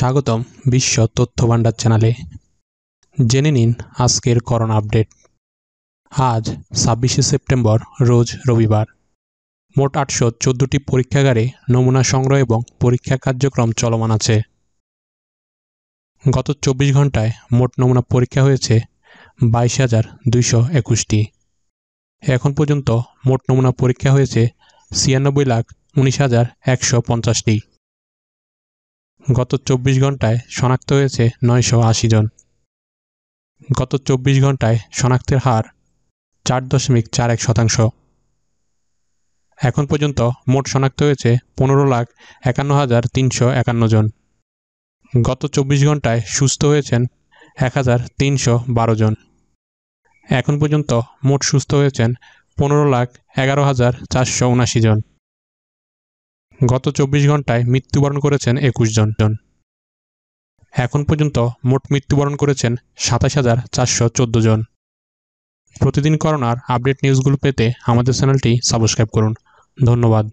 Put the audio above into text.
স্বাগতম বিশ্ব তথ্য ভাণ্ডার চ্যানেলে। জেনে নিন আজকের করোনা আপডেট। আজ ছাব্বিশে সেপ্টেম্বর, রোজ রবিবার। মোট আটশো চোদ্দোটি পরীক্ষাগারে নমুনা সংগ্রহ এবং পরীক্ষা কার্যক্রম চলমান আছে। গত চব্বিশ ঘন্টায় মোট নমুনা পরীক্ষা হয়েছে বাইশ হাজার দুইশো একুশটি। এখন পর্যন্ত মোট নমুনা পরীক্ষা হয়েছে ছিয়ানব্বই লাখ উনিশ হাজার একশো পঞ্চাশটি। গত চব্বিশ ঘন্টায় শনাক্ত হয়েছে নয়শো আশি জন। গত চব্বিশ ঘন্টায় শনাক্তের হার চার দশমিক চার এক শতাংশ। এখন পর্যন্ত মোট শনাক্ত হয়েছে পনেরো লাখ একান্ন হাজার তিনশো একান্ন জন। গত চব্বিশ ঘন্টায় সুস্থ হয়েছেন এক হাজার তিনশো বারো জন। এখন পর্যন্ত মোট সুস্থ হয়েছেন পনেরো লাখ এগারো হাজার চারশো উনাশি জন। গত চব্বিশ ঘন্টায় মৃত্যুবরণ করেছেন একুশ জন জন। এখন পর্যন্ত মোট মৃত্যুবরণ করেছেন সাতাশ হাজার চারশো চোদ্দ জন। প্রতিদিন করোনার আপডেট নিউজগুলো পেতে আমাদের চ্যানেলটি সাবস্ক্রাইব করুন। ধন্যবাদ।